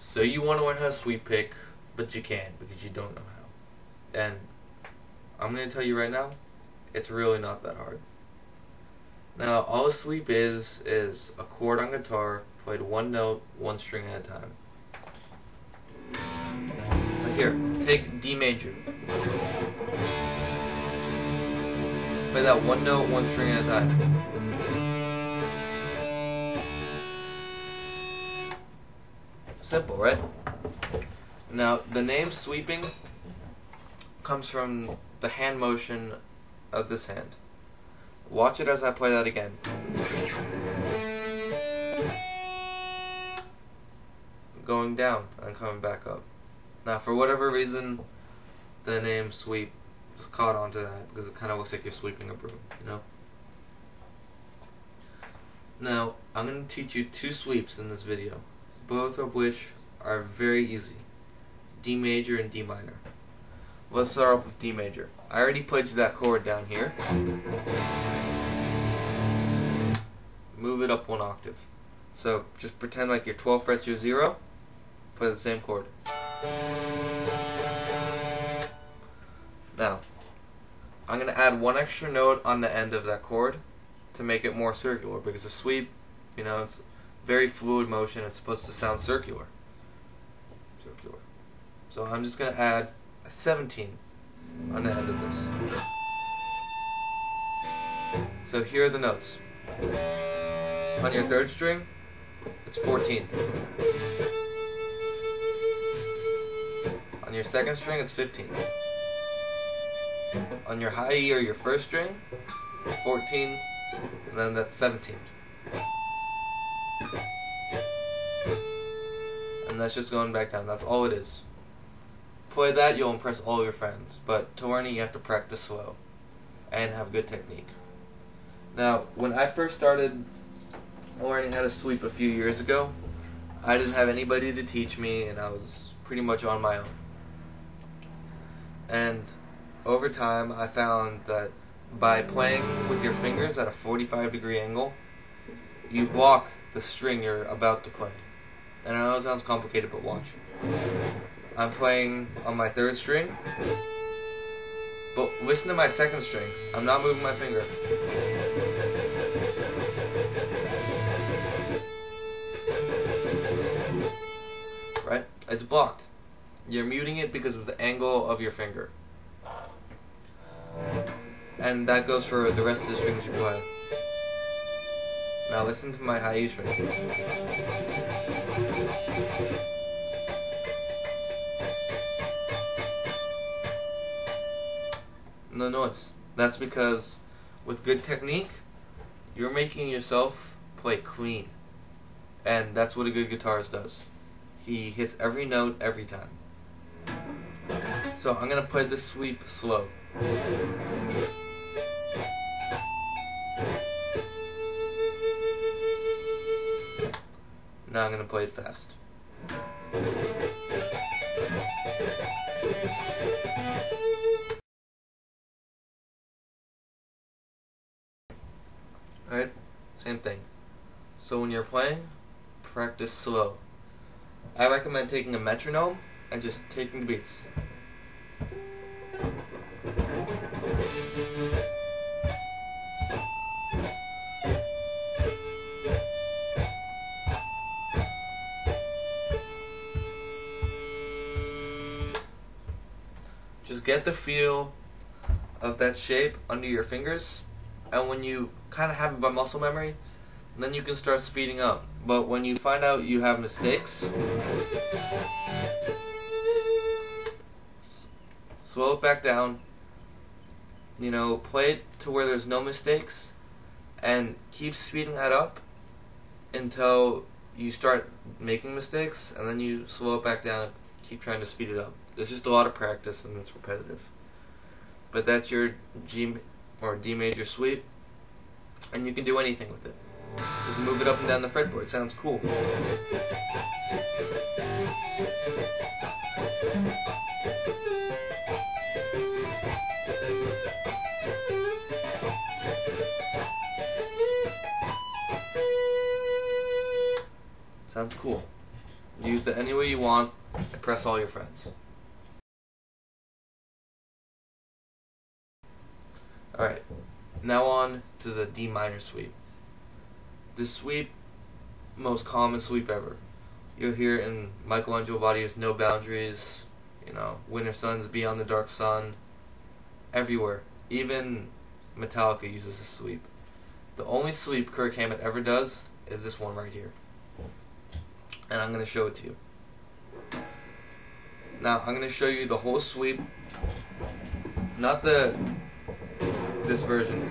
So you want to learn how to sweep pick, but you can't because you don't know how. And I'm going to tell you right now, it's really not that hard. Now, all a sweep is, is a chord on guitar played one note, one string at a time. But here, take D major. Play that one note, one string at a time. Simple, right? Now, the name sweeping comes from the hand motion of this hand. Watch it as I play that again. Going down and coming back up. Now, for whatever reason, the name sweep just caught onto that because it kind of looks like you're sweeping a broom, you know? Now, I'm going to teach you two sweeps in this video, both of which are very easy. D major and D minor. Let's start off with D major. I already played you that chord down here. Move it up one octave. So just pretend like your 12 frets your zero. Play the same chord. Now, I'm going to add one extra note on the end of that chord to make it more circular because a sweep, you know, it's very fluid motion. It's supposed to sound circular. Circular. So I'm just going to add a 17 on the end of this. So here are the notes. On your third string, it's 14. On your second string, it's 15. On your high E or your first string, 14, and then that's 17. And that's just going back down. That's all it is. Play that, you'll impress all your friends. But to learn it, you have to practice slow and have good technique. Now, when I first started learning how to sweep a few years ago, I didn't have anybody to teach me, and I was pretty much on my own. And over time, I found that by playing with your fingers at a 45 degree angle, you block the string you're about to play. And I know it sounds complicated, but watch. I'm playing on my third string, but listen to my second string. I'm not moving my finger. Right? It's blocked. You're muting it because of the angle of your finger. And that goes for the rest of the strings you play. Now listen to my high E string. No noise. That's because with good technique, you're making yourself play clean. And that's what a good guitarist does. He hits every note every time. So I'm going to play this sweep slow. Now I'm going to play it fast. Alright? Same thing. So when you're playing, practice slow. I recommend taking a metronome and just taking the beats. Just get the feel of that shape under your fingers, and when you kind of have it by muscle memory, then you can start speeding up. But when you find out you have mistakes, slow it back down. You know, play it to where there's no mistakes, and keep speeding that up until you start making mistakes, and then you slow it back down. Keep trying to speed it up. It's just a lot of practice, and it's repetitive. But that's your G or D major sweep, and you can do anything with it. Just move it up and down the fretboard. Sounds cool. Sounds cool. Use it any way you want. and press all your friends. Alright, now on to the D minor sweep. This sweep, most common sweep ever. You'll hear it in Michael Angelo Batio's No Boundaries, you know, Wintersun's, Beyond the Dark Sun, everywhere. Even Metallica uses this sweep. The only sweep Kirk Hammett ever does is this one right here. And I'm going to show it to you. Now, I'm going to show you the whole sweep. Not the this version.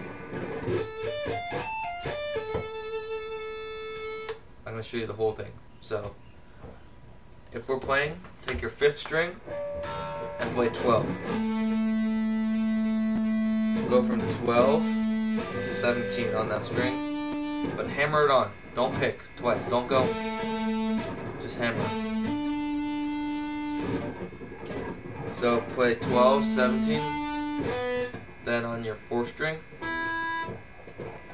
I'm going to show you the whole thing. So, if we're playing, take your fifth string and play 12. Go from 12 to 17 on that string, but hammer it on. Don't pick twice. Don't go. Just hammer. So play 12, 17. Then on your fourth string,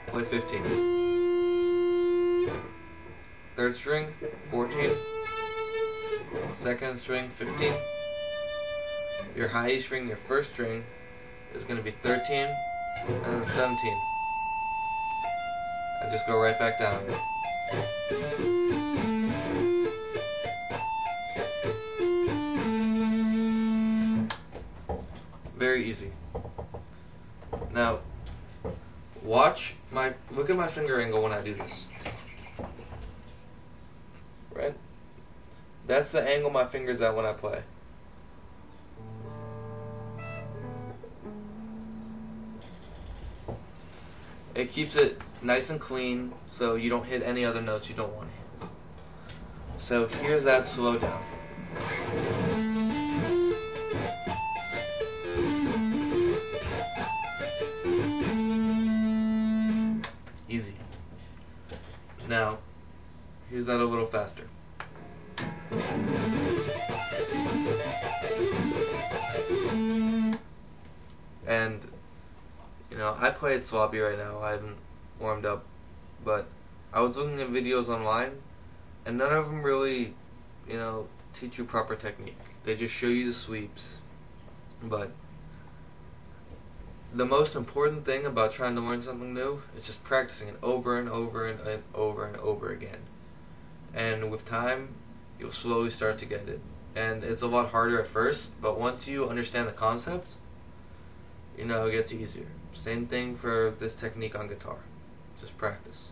play 15. Third string, 14. Second string, 15. Your high E string, your first string, is going to be 13 and then 17. And just go right back down. Very easy. Now, watch my, look at my finger angle when I do this. Right? That's the angle my finger's at when I play. It keeps it nice and clean so you don't hit any other notes you don't want to hit. So here's that slow down. Now, here's that a little faster. And, you know, I play it sloppy right now. I haven't warmed up. But I was looking at videos online, and none of them really, you know, teach you proper technique. They just show you the sweeps. But the most important thing about trying to learn something new is just practicing it over and over and, and over and over again. And with time, you'll slowly start to get it. And it's a lot harder at first, but once you understand the concept, you know, it gets easier. Same thing for this technique on guitar. Just practice.